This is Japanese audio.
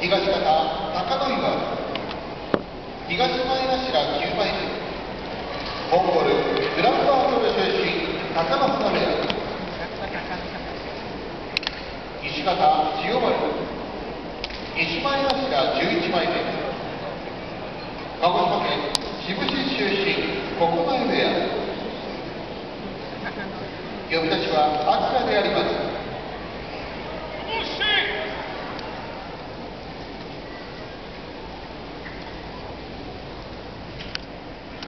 東方高野岩東前頭9番方千代丸で1枚足が11枚目。鹿児島県志布志出身国内部屋呼び出しはあちであります。